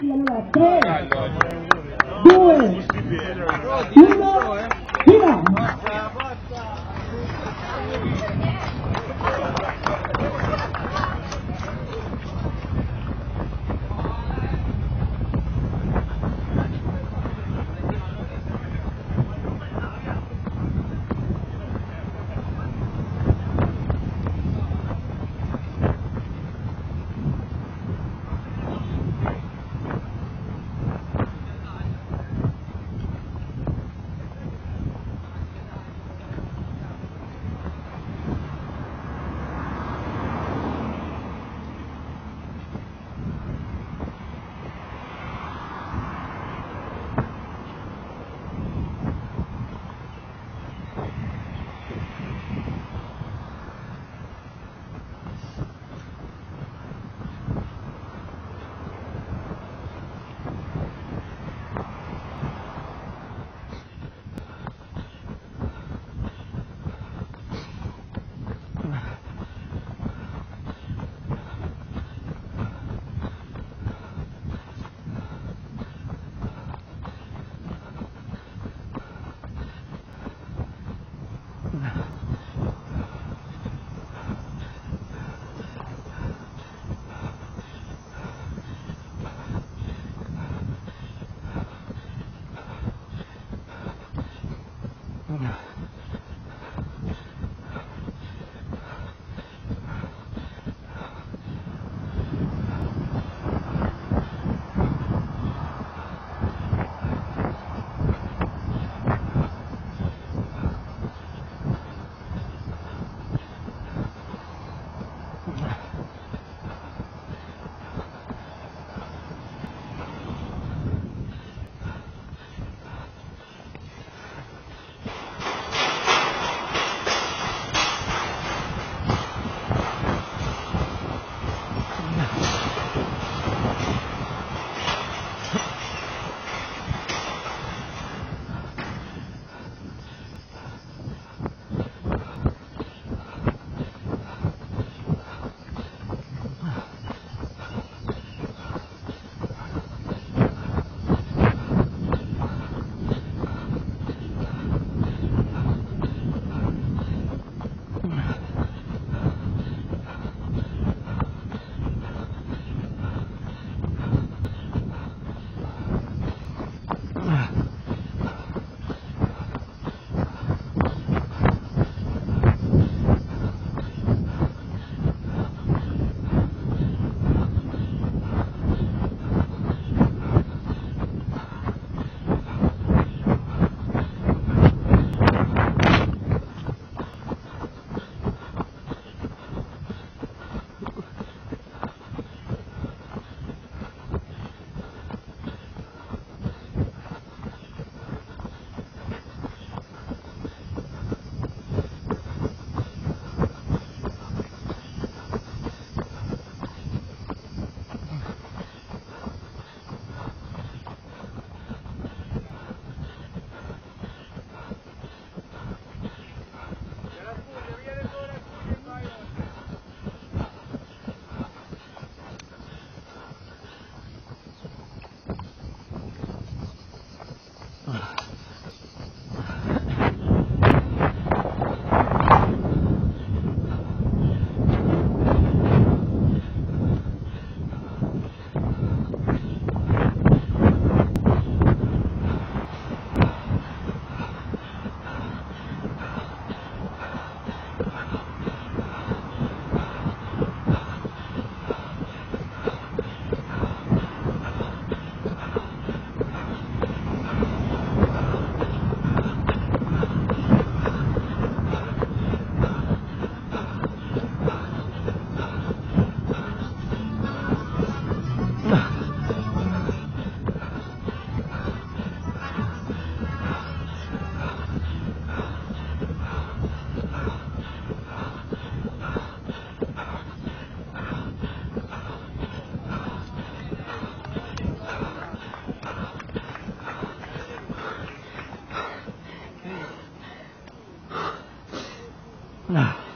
Allora 3, 2, 1, via! Ja. Ah.